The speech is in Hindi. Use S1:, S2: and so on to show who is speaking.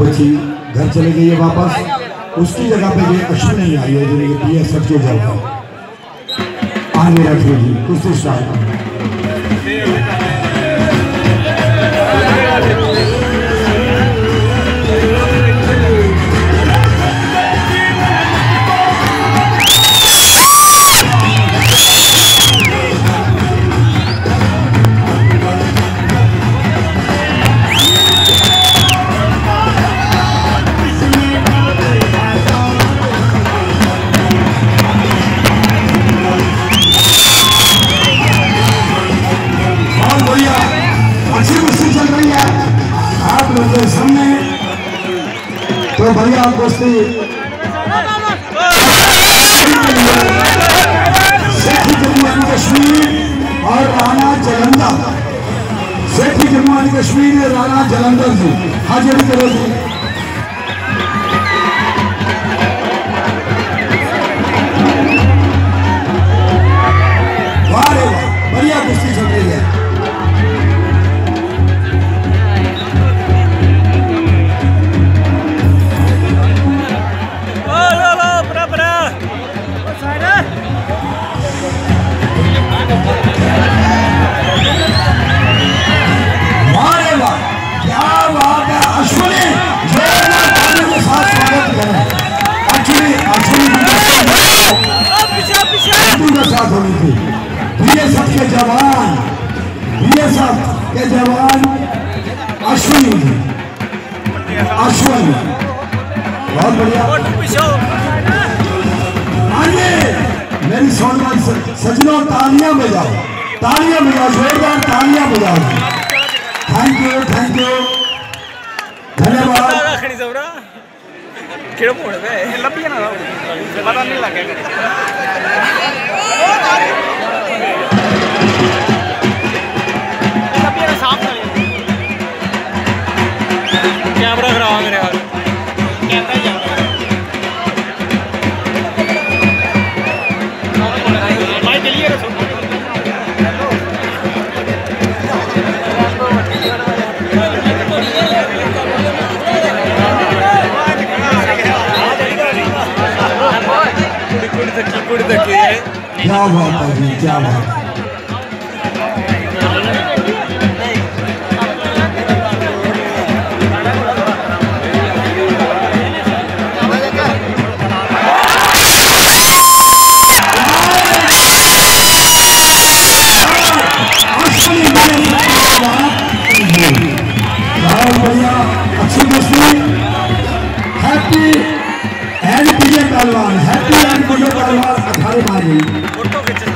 S1: बच्ची घर चले गई है वापस, उसकी जगह पे ये अश्विनी आई है जो ये पी एस एफ़ के जगह आने रखिए जी, कुछ स्टार्ट आप लोग के सामने तो भैया कुश्ती। कश्मीर और राणा जलंधर। सेठी जम्मू एंड कश्मीर राणा जलंधर जी। हाजिर करो जी। बीएसएफ के जवान अश्विनी अश्विनी बहुत बढ़िया आइए मेरी सोनवाई सजनों तालियाँ बजाओ तालियाँ बजाओ जोरदार तालियाँ बजाओ थैंक यू थैंक यू धन्यवाद
S2: देखिए।
S1: क्या बात है जी क्या बात पहलवान है वीडियो बार बार
S2: अठारह बार